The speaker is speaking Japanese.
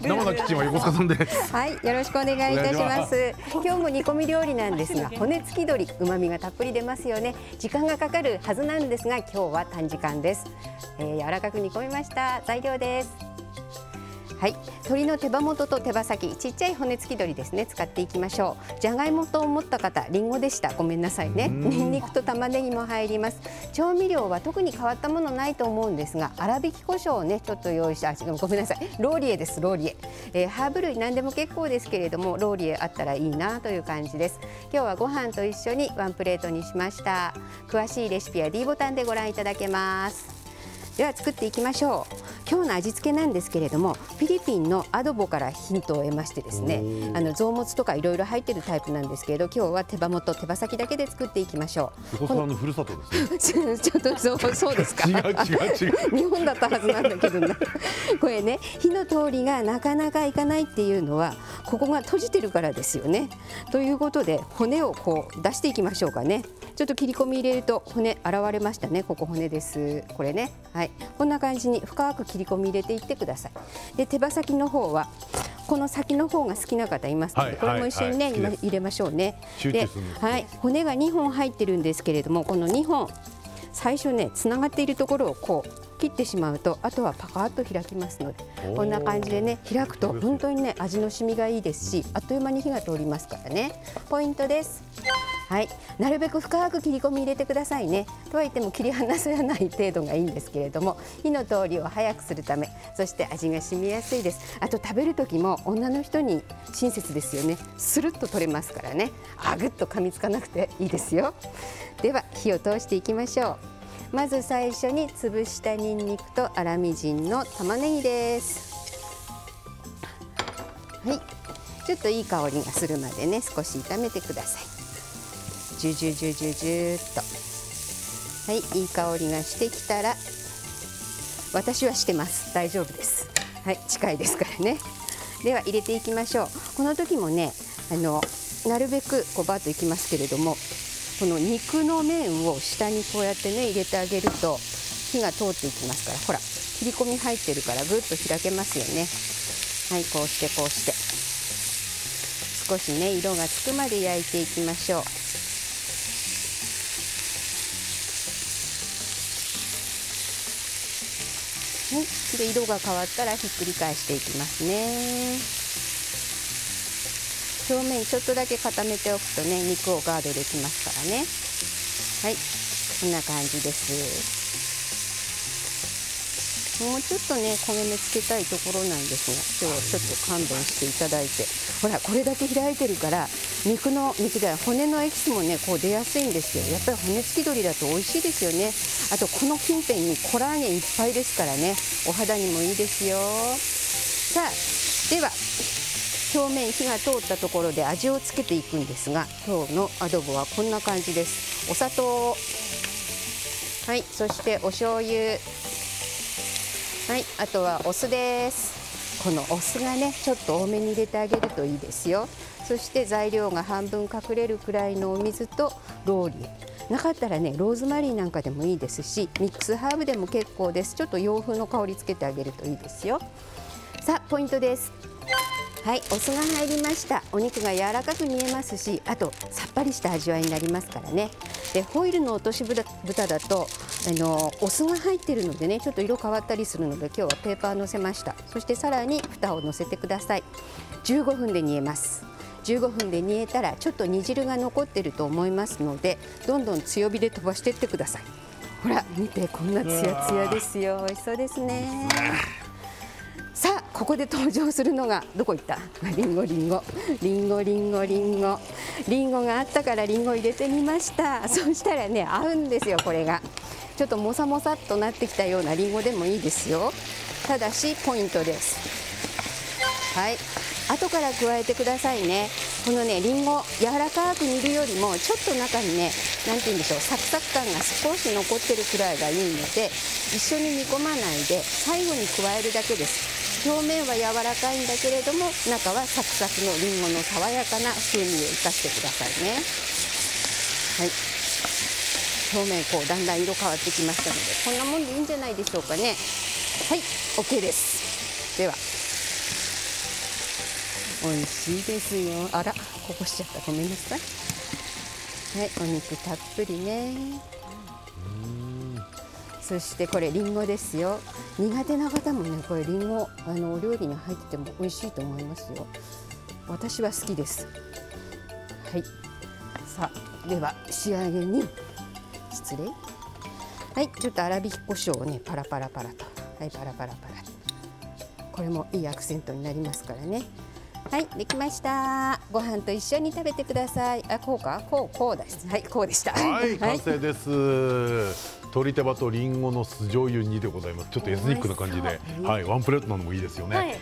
生のキッチンは横須賀さんです。はい、よろしくお願いいたします。今日も煮込み料理なんですが、骨付き鶏、旨味がたっぷり出ますよね。時間がかかるはずなんですが、今日は短時間です。えー柔らかく煮込みました。材料です。はい、鶏の手羽元と手羽先、ちっちゃい骨付き鶏ですね。使っていきましょう。じゃがいもと思った方、りんごでした。ごめんなさいね。ニンニクと玉ねぎも入ります。調味料は特に変わったものないと思うんですが、粗挽き胡椒をね、ちょっと用意した。ごめんなさい。ローリエです。ローリエ。えーハーブ類何でも結構ですけれども、ローリエあったらいいなという感じです。今日はご飯と一緒にワンプレートにしました。詳しいレシピは D ボタンでご覧いただけます。では作っていきましょう。今日の味付けなんですけれどもフィリピンのアドボからヒントを得ましてですねあの臓物とかいろいろ入ってるタイプなんですけれど今日は手羽元手羽先だけで作っていきましょ横須賀のふるさとですね。う ちょっとそうそうですか。違う違う違う。日本だったはずなんだけどなこれね火の通りがなかなかいかないっていうのはここが閉じてるからですよね。ということで骨をこう出していきましょうかねちょっと切り込み入れると骨現れましたね。ここ骨です。これね。はい。こんな感じに深く切り込み入れていってください。で手羽先の方はこの先の方が好きな方いますので、はいこれも一緒にね、はいはい今入れましょうね。ではい。骨が2本入ってるんですけれどもこの2本最初ねつながっているところをこう切ってしまうとあとはパカッと開きますのでこんな感じでね開くと本当にね味の染みがいいですしあっという間に火が通りますからね。ポイントですはい。なるべく深く切り込み入れてくださいね。とは言っても切り離さない程度がいいんですけれども火の通りを早くするためそして味が染みやすいです。あと食べる時も女の人に親切ですよね。スルッと取れますからね。あぐっと噛みつかなくていいですよ。では火を通していきましょう。まず最初に潰したニンニクと粗みじんの玉ねぎです。はい。ちょっといい香りがするまでね少し炒めてください。ジュジュジュジュジュっと。はいいい香りがしてきたら私はしてます。大丈夫です。はい近いですからねでは入れていきましょうこの時もねあのなるべくこうバッといきますけれどもこの肉の面を下にこうやってね入れてあげると火が通っていきますからほら切り込み入ってるからぐっと開けますよね。はいこうしてこうして。少しね色がつくまで焼いていきましょう。はい、で色が変わったらひっくり返していきますね。表面ちょっとだけ固めておくとね肉をガードできますからね。はい。こんな感じです。もうちょっとね焦げ目つけたいところなんですが今日はちょっと勘弁していただいて。ほらこれだけ開いてるから肉の肉だ骨のエキスもねこう出やすいんですよ。やっぱり骨付き鶏だと美味しいですよね。あとこの近辺にコラーゲンいっぱいですからね。お肌にもいいですよ。さあでは表面火が通ったところで味をつけていくんですが今日のアドボはこんな感じです。お砂糖。はいそしてお醤油。はいあとはお酢です。このお酢がねちょっと多めに入れてあげるといいですよそして材料が半分隠れるくらいのお水とローリエなかったらねローズマリーなんかでもいいですしミックスハーブでも結構ですちょっと洋風の香りつけてあげるといいですよさあポイントですはい、お酢が入りました。お肉が柔らかく煮えますし、あとさっぱりした味わいになりますからね。で、ホイルの落とし豚豚だとあのお酢が入ってるのでね、ちょっと色変わったりするので今日はペーパー乗せました。そしてさらに蓋を乗せてください。15分で煮えます。15分で煮えたらちょっと煮汁が残ってると思いますので、どんどん強火で飛ばしていってください。ほら見てこんなツヤツヤですよ。美味しそうですね。さあここで登場するのがどこ行った？リンゴリンゴ。リンゴリンゴリンゴ。リンゴがあったからリンゴ入れてみました。そしたらね合うんですよこれが。ちょっともさもさっとなってきたようなリンゴでもいいですよ。ただしポイントです。はい後から加えてくださいね。このねりんご柔らかく煮るよりもちょっと中にねなんて言うんでしょうサクサク感が少し残ってるくらいがいいので一緒に煮込まないで最後に加えるだけです。表面は柔らかいんだけれども中はサクサクのりんごの爽やかな風味を生かしてくださいね。はい。表面こうだんだん色変わってきましたのでこんなもんでいいんじゃないでしょうかね。はい OK です。では。美味しいですよ。あらこぼしちゃった。ごめんなさい。はいお肉たっぷりね。そしてこれりんごですよ。苦手な方もねこれりんごあのお料理に入ってても美味しいと思いますよ。私は好きです。はい。さあでは仕上げに。失礼。はいちょっと粗挽き胡椒をねパラパラパラと。はいパラパラパラ。これもいいアクセントになりますからねはいできました。ご飯と一緒に食べてください。あこうか？こうこうですはいこうでした。はい、完成です。鶏手羽とリンゴの酢醤油煮でございます。ちょっとエスニックな感じで、はい、ワンプレートなのもいいですよね。はい